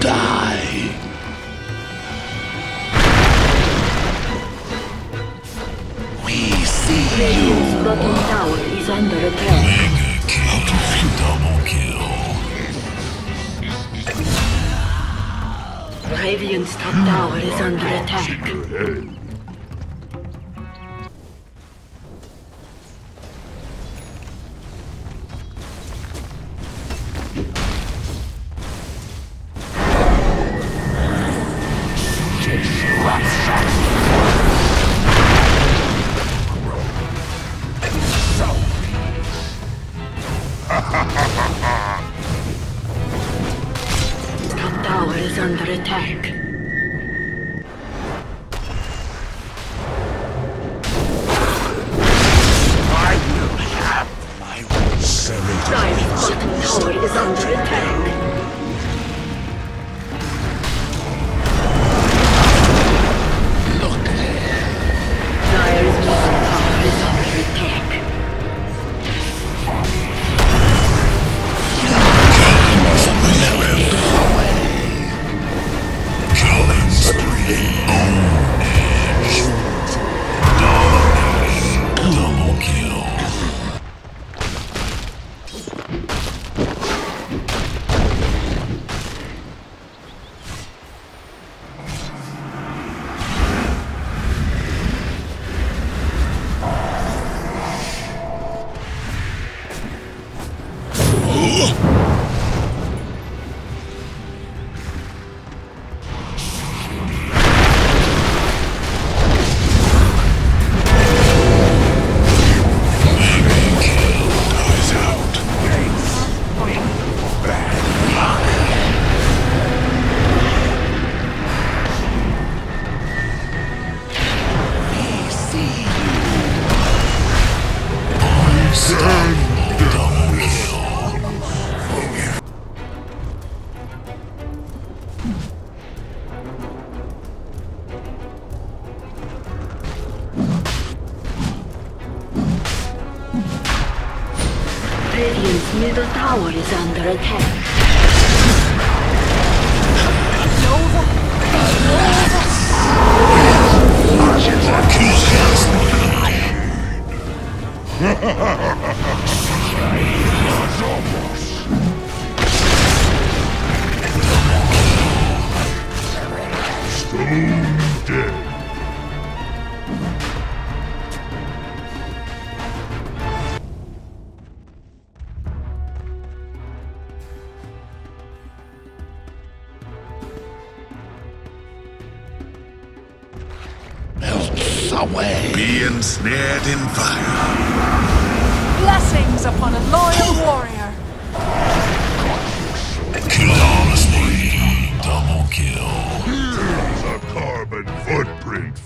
die. We see you. bottom tower is under attack. Mega kill. Double kill. Radiant's top tower is under attack. Under attack. Unstoppable. Away. Be ensnared in fire. Blessings upon a loyal warrior. Kill honestly. Double kill. Here's a carbon footprint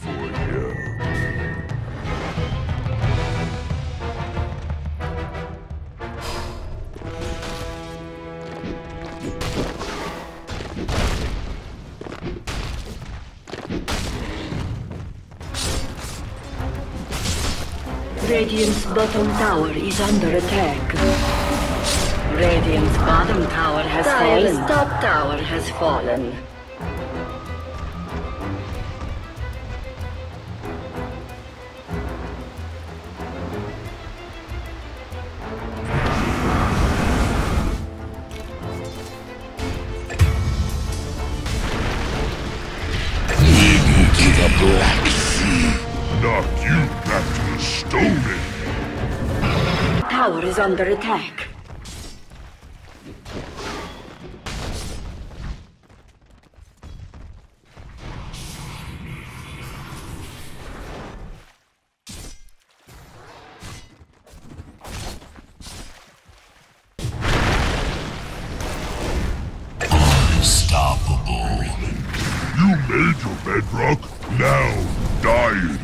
Radiant's bottom tower is under attack. Radiant's bottom tower has fallen. top tower has fallen. Tower is under attack. Unstoppable. You made your bedrock, now die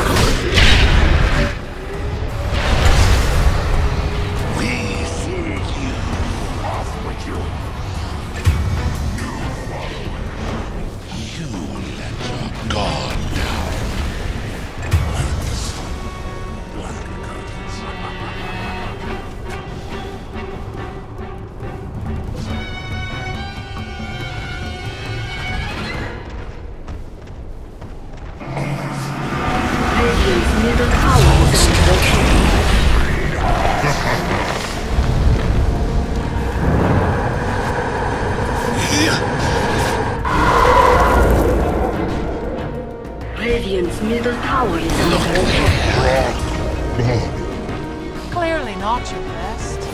Radiant's middle tower is under attack. Clearly not your best.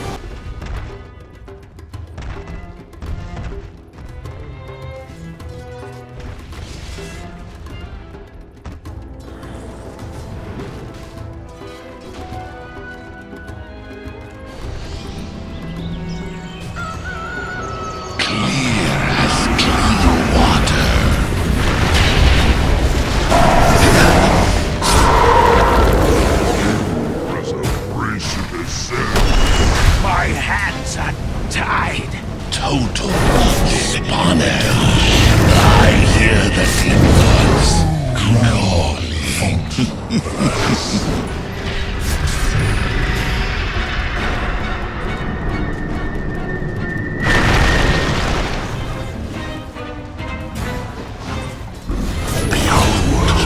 Behold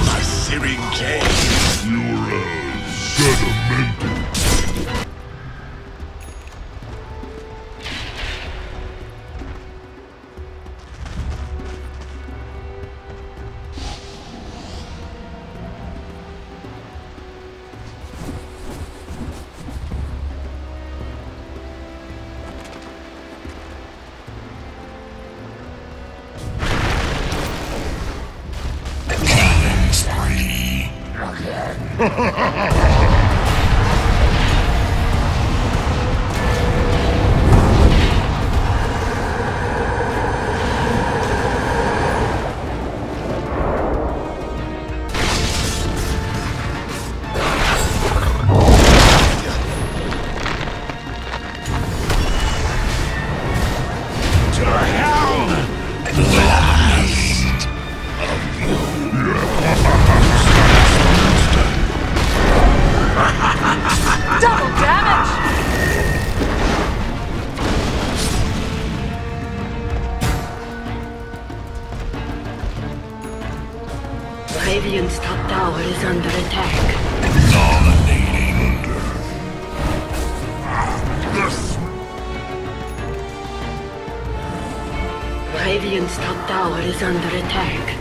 my searing gaze! Your eyes, sedimental! Ha ha ha ha! Radiant's top tower is under attack. Dominating. Yes. Radiant's top tower is under attack.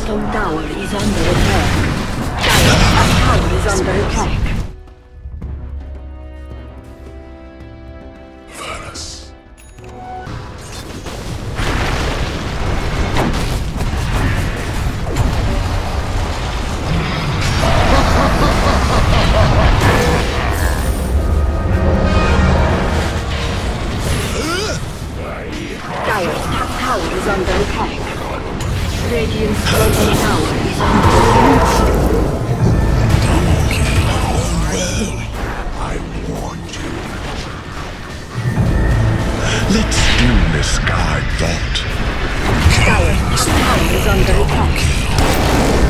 bottom tower is under attack. Dire's tower is under attack. Dire's top tower is under attack. Radiant's is under I warned you. Let's do this guy thought. Tower, power is under attack.